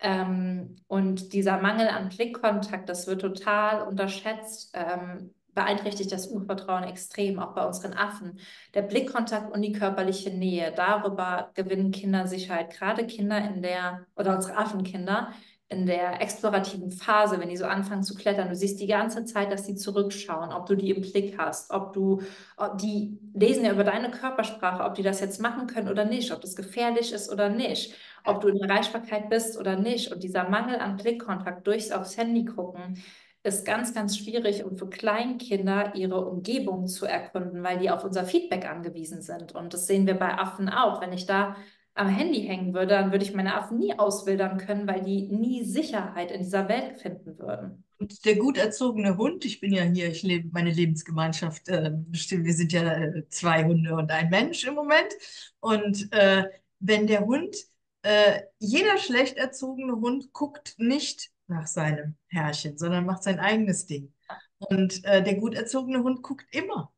Ähm, und dieser Mangel an Blickkontakt, das wird total unterschätzt, ähm, beeinträchtigt das Urvertrauen extrem, auch bei unseren Affen. Der Blickkontakt und die körperliche Nähe, darüber gewinnen Kinder Sicherheit. Gerade Kinder in der, oder unsere Affenkinder, in der explorativen Phase, wenn die so anfangen zu klettern, du siehst die ganze Zeit, dass sie zurückschauen, ob du die im Blick hast, ob du, ob die lesen ja über deine Körpersprache, ob die das jetzt machen können oder nicht, ob das gefährlich ist oder nicht, ob du in Erreichbarkeit bist oder nicht. Und dieser Mangel an Blickkontakt durchs aufs Handy gucken, ist ganz, ganz schwierig, um für Kleinkinder ihre Umgebung zu erkunden, weil die auf unser Feedback angewiesen sind. Und das sehen wir bei Affen auch. Wenn ich da am Handy hängen würde, dann würde ich meine Affen nie auswildern können, weil die nie Sicherheit in dieser Welt finden würden. Und der gut erzogene Hund, ich bin ja hier, ich lebe meine Lebensgemeinschaft, äh, wir sind ja äh, zwei Hunde und ein Mensch im Moment. Und äh, wenn der Hund, äh, jeder schlecht erzogene Hund guckt nicht nach seinem Herrchen, sondern macht sein eigenes Ding. Und äh, der gut erzogene Hund guckt immer.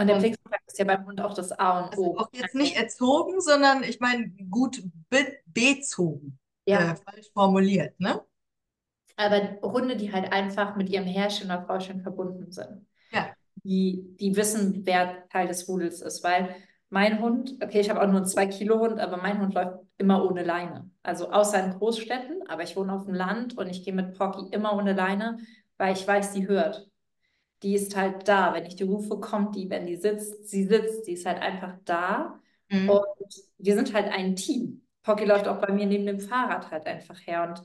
Und der Blickkontakt ist ja beim Hund auch das A und O. Also auch jetzt nicht erzogen, sondern ich meine gut be bezogen. Ja. Äh, falsch formuliert, ne? Aber Hunde, die halt einfach mit ihrem Herrchen oder Frauchen verbunden sind. Ja. Die, die wissen, wer Teil des Rudels ist. Weil mein Hund, okay, ich habe auch nur einen 2-Kilo-Hund, aber mein Hund läuft immer ohne Leine. Also außer in Großstädten, aber ich wohne auf dem Land und ich gehe mit Pocky immer ohne Leine, weil ich weiß, die hört die ist halt da. Wenn ich die rufe, kommt die. Wenn die sitzt, sie sitzt. Die ist halt einfach da. Mhm. Und wir sind halt ein Team. Pocky läuft auch bei mir neben dem Fahrrad halt einfach her. Und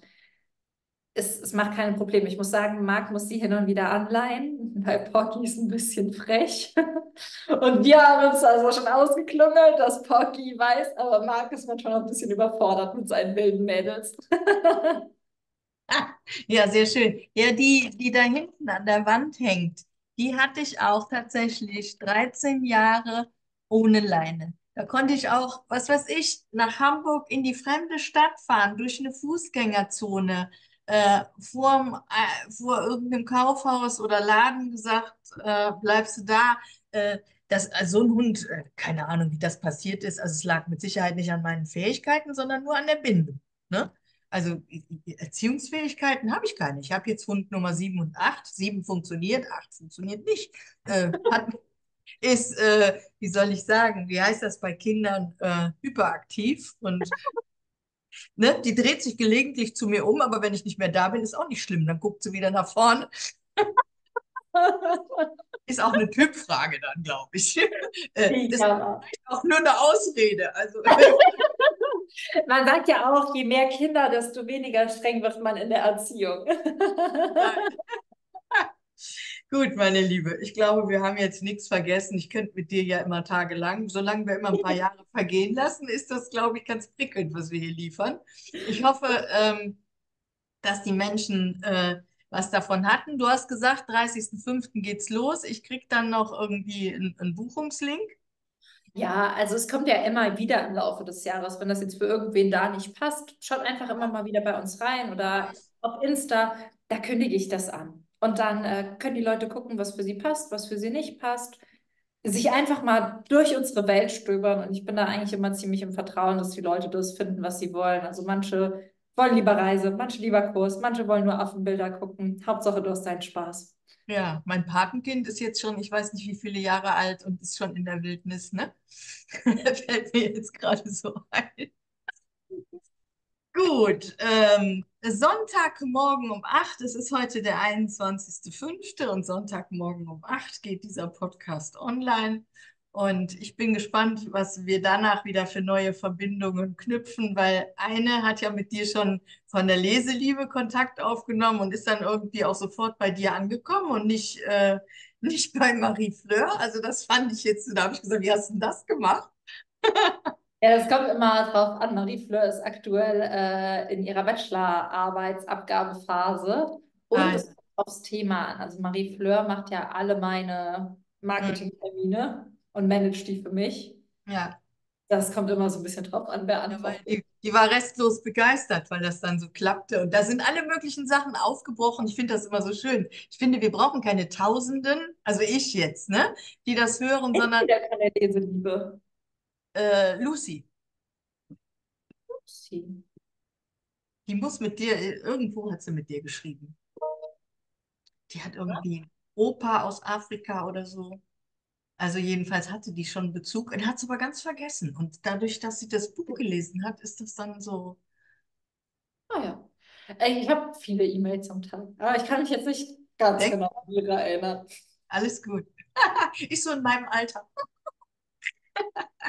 es, es macht keine Probleme. Ich muss sagen, Marc muss sie hin und wieder anleihen, weil Pocky ist ein bisschen frech. Und wir haben uns also schon ausgeklüngelt, dass Pocky weiß, aber Marc ist manchmal noch ein bisschen überfordert mit seinen wilden Mädels. Ja, sehr schön. Ja, die, die da hinten an der Wand hängt, die hatte ich auch tatsächlich 13 Jahre ohne Leine. Da konnte ich auch, was weiß ich, nach Hamburg in die fremde Stadt fahren, durch eine Fußgängerzone, äh, vor, äh, vor irgendeinem Kaufhaus oder Laden gesagt, äh, bleibst du da. Äh, das, also so ein Hund, äh, keine Ahnung, wie das passiert ist. Also es lag mit Sicherheit nicht an meinen Fähigkeiten, sondern nur an der Bindung. Ne? Also Erziehungsfähigkeiten habe ich keine. Ich habe jetzt Hund Nummer 7 und 8. 7 funktioniert, 8 funktioniert nicht. Äh, hat, ist, äh, wie soll ich sagen, wie heißt das bei Kindern, äh, hyperaktiv und ne, die dreht sich gelegentlich zu mir um, aber wenn ich nicht mehr da bin, ist auch nicht schlimm. Dann guckt sie wieder nach vorne. ist auch eine Typfrage dann, glaube ich. Äh, das ist auch nur eine Ausrede. Also, man sagt ja auch, je mehr Kinder, desto weniger streng wird man in der Erziehung. Gut, meine Liebe, ich glaube, wir haben jetzt nichts vergessen. Ich könnte mit dir ja immer tagelang, solange wir immer ein paar Jahre vergehen lassen, ist das, glaube ich, ganz prickelnd, was wir hier liefern. Ich hoffe, ähm, dass die Menschen äh, was davon hatten. Du hast gesagt, 30.05. geht's los. Ich kriege dann noch irgendwie einen, einen Buchungslink. Ja, also es kommt ja immer wieder im Laufe des Jahres, wenn das jetzt für irgendwen da nicht passt, schaut einfach immer mal wieder bei uns rein oder auf Insta, da kündige ich das an. Und dann äh, können die Leute gucken, was für sie passt, was für sie nicht passt. Sich einfach mal durch unsere Welt stöbern. Und ich bin da eigentlich immer ziemlich im Vertrauen, dass die Leute das finden, was sie wollen. Also manche wollen lieber Reise, manche lieber Kurs, manche wollen nur Affenbilder gucken. Hauptsache, du hast deinen Spaß. Ja, mein Patenkind ist jetzt schon, ich weiß nicht wie viele Jahre alt und ist schon in der Wildnis, ne? Fällt mir jetzt gerade so ein. Gut, ähm, Sonntagmorgen um 8, es ist heute der 21.05. und Sonntagmorgen um 8 geht dieser Podcast online. Und ich bin gespannt, was wir danach wieder für neue Verbindungen knüpfen, weil eine hat ja mit dir schon von der Leseliebe Kontakt aufgenommen und ist dann irgendwie auch sofort bei dir angekommen und nicht, äh, nicht bei Marie Fleur. Also das fand ich jetzt, da habe ich gesagt, wie hast du denn das gemacht? Ja, das kommt immer drauf an. Marie Fleur ist aktuell äh, in ihrer Bachelorarbeitsabgabephase und Nein. es kommt aufs Thema an. Also Marie Fleur macht ja alle meine Marketingtermine und managt die für mich. Ja. Das kommt immer so ein bisschen drauf an, wer antwortet. Ja, die, war restlos begeistert, weil das dann so klappte. Und da sind alle möglichen Sachen aufgebrochen. Ich finde das immer so schön. Ich finde, wir brauchen keine Tausenden, also ich jetzt, ne, die das hören, ich sondern. Wieder keine Leseliebe. Äh, Lucy. Lucy. Die muss mit dir, irgendwo hat sie mit dir geschrieben. Die hat irgendwie ja. Opa aus Afrika oder so. Also jedenfalls hatte die schon Bezug und hat es aber ganz vergessen. Und dadurch, dass sie das Buch gelesen hat, ist das dann so, Ah ja. Ich habe viele E-Mails am Tag, aber ich kann mich jetzt nicht ganz Denk, genau an ihre erinnern. alles gut. Ich so in meinem Alter.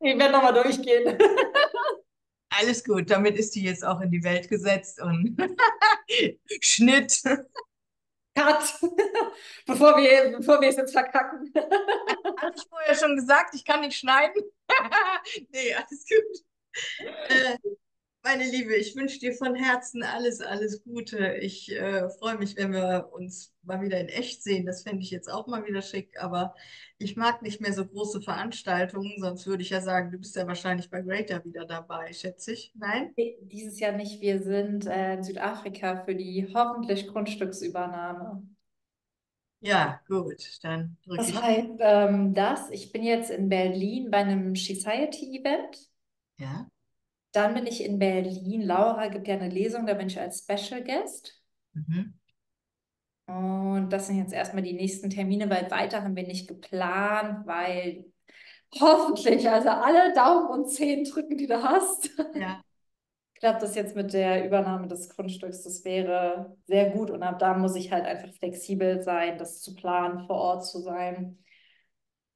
Ich werde nochmal durchgehen. Alles gut, damit ist die jetzt auch in die Welt gesetzt und Schnitt. Cut! Bevor wir, bevor wir es jetzt verkacken. Hatte ich vorher schon gesagt, ich kann nicht schneiden? Nee, alles gut. Äh, meine Liebe, ich wünsche dir von Herzen alles, alles Gute. Ich äh, freue mich, wenn wir uns mal wieder in echt sehen. Das fände ich jetzt auch mal wieder schick, aber ich mag nicht mehr so große Veranstaltungen, sonst würde ich ja sagen, du bist ja wahrscheinlich bei Greater wieder dabei, schätze ich. Nein? Dieses Jahr nicht. Wir sind äh, in Südafrika für die hoffentlich Grundstücksübernahme. Ja, gut, dann drücke Das ich. heißt, ähm, das, ich bin jetzt in Berlin bei einem Society-Event. Ja. Dann bin ich in Berlin. Laura gibt ja eine Lesung, da bin ich als Special Guest. Mhm. Und das sind jetzt erstmal die nächsten Termine, weil weiter haben wir nicht geplant, weil hoffentlich, also alle Daumen und Zehen drücken, die du hast. Ja. Klappt das jetzt mit der Übernahme des Grundstücks? Das wäre sehr gut. Und ab da muss ich halt einfach flexibel sein, das zu planen, vor Ort zu sein,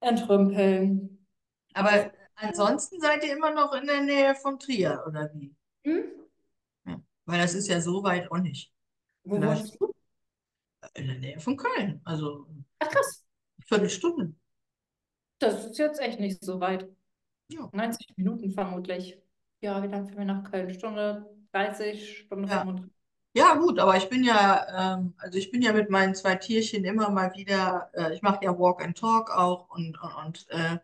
entrümpeln. Aber ansonsten seid ihr immer noch in der Nähe von Trier, oder wie? Hm? Ja. Weil das ist ja so weit auch nicht. Wo Vielleicht wohnst du? in der Nähe von Köln. Also Ach krass, Viertelstunde. das ist jetzt echt nicht so weit. Ja. 90 Minuten vermutlich. Ja, wie lange fahren wir nach Köln? Stunde 30, Stunde Ja. 35. Ja, gut, aber ich bin ja, ähm, also ich bin ja mit meinen zwei Tierchen immer mal wieder, äh, ich mache ja Walk and Talk auch und, und, und äh,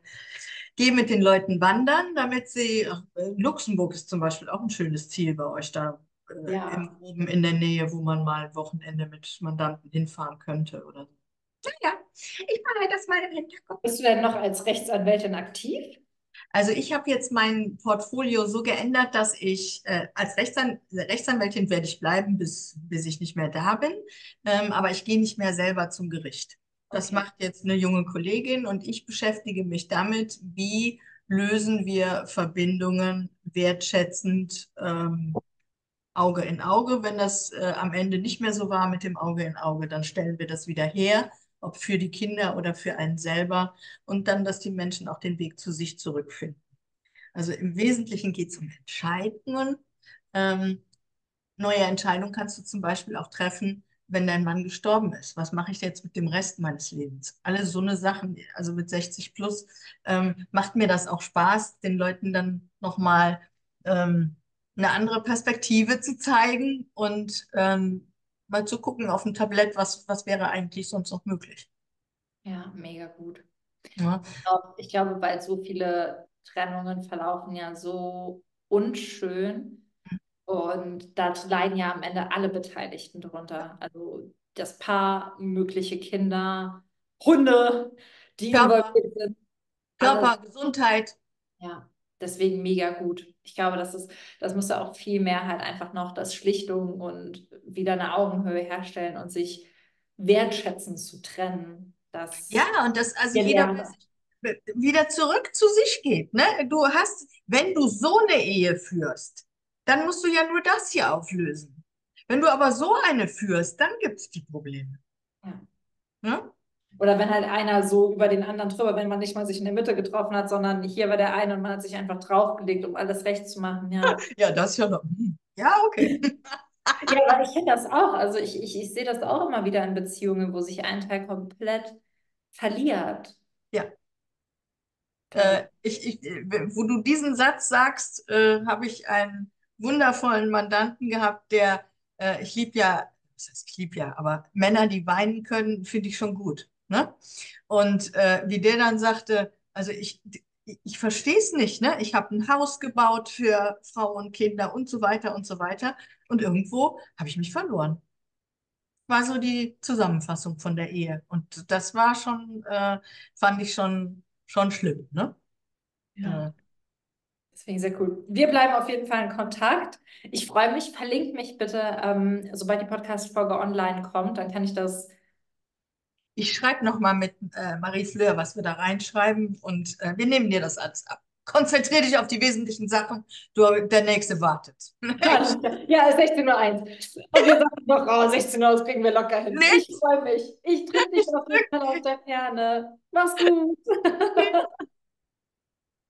gehe mit den Leuten wandern, damit sie, ach, Luxemburg ist zum Beispiel auch ein schönes Ziel bei euch da äh, Ja. im, oben in der Nähe, wo man mal ein Wochenende mit Mandanten hinfahren könnte oder so. Ja, ich mache das mal im Hinterkopf. Bist du denn noch als Rechtsanwältin aktiv? Also ich habe jetzt mein Portfolio so geändert, dass ich äh, als Rechtsan Rechtsanwältin werde ich bleiben, bis, bis ich nicht mehr da bin. Ähm, aber ich gehe nicht mehr selber zum Gericht. Das macht jetzt eine junge Kollegin und ich beschäftige mich damit, wie lösen wir Verbindungen wertschätzend ähm, Auge in Auge. Wenn das äh, am Ende nicht mehr so war mit dem Auge in Auge, dann stellen wir das wieder her, ob für die Kinder oder für einen selber. Und dann, dass die Menschen auch den Weg zu sich zurückfinden. Also im Wesentlichen geht es um Entscheidungen. Ähm, neue Entscheidungen kannst du zum Beispiel auch treffen, wenn dein Mann gestorben ist. Was mache ich jetzt mit dem Rest meines Lebens? Alle so eine Sachen, also mit 60 plus, ähm, macht mir das auch Spaß, den Leuten dann nochmal ähm, eine andere Perspektive zu zeigen und ähm, mal zu gucken auf dem Tablett, was, was wäre eigentlich sonst noch möglich. Ja, mega gut. Ja, Ich glaub- Ich glaube, weil so viele Trennungen verlaufen ja so unschön und da leiden ja am Ende alle Beteiligten drunter. Also das Paar, mögliche Kinder, Hunde, die Körper. sind. Alles. Körper, Gesundheit. Ja, deswegen mega gut. Ich glaube, das ist, das müsste auch viel mehr halt einfach noch das Schlichtung und wieder eine Augenhöhe herstellen und sich wertschätzen zu trennen. Das Ja, und dass also jeder wieder zurück zu sich geht. Ne? Du hast, wenn du so eine Ehe führst, dann musst du ja nur das hier auflösen. Wenn du aber so eine führst, dann gibt es die Probleme. Ja. Ne? Oder wenn halt einer so über den anderen drüber, wenn man nicht mal sich in der Mitte getroffen hat, sondern hier war der eine und man hat sich einfach draufgelegt, um alles recht zu machen. Ja, Ja, das ist ja noch. Ja, okay. ja aber ich kenne das auch. Also ich, ich, ich sehe das auch immer wieder in Beziehungen, wo sich ein Teil komplett verliert. Ja. Äh, ich, ich, äh, wo du diesen Satz sagst, äh, habe ich einen wundervollen Mandanten gehabt, der, äh, ich liebe ja, was heißt ich liebe ja, aber Männer, die weinen können, finde ich schon gut. Ne? Und äh, wie der dann sagte, also ich, ich, ich verstehe es nicht, ne? Ich habe ein Haus gebaut für Frau und Kinder und so weiter und so weiter. Und irgendwo habe ich mich verloren. War so die Zusammenfassung von der Ehe. Und das war schon, äh, fand ich schon, schon schlimm, ne? Ja. Deswegen sehr cool. Wir bleiben auf jeden Fall in Kontakt. Ich freue mich, verlinkt mich bitte, ähm, sobald die Podcast-Folge online kommt, dann kann ich das. Ich schreibe nochmal mit äh, Marie Fleur, was wir da reinschreiben und äh, wir nehmen dir das alles ab. konzentriere dich auf die wesentlichen Sachen. Du, der Nächste wartet. Ja, 16.01 Uhr. Und wir sagen noch, oh, 16 Uhr, das kriegen wir locker hin. Nicht? Ich freue mich. Ich drücke dich auf, auf der Ferne. Mach's gut.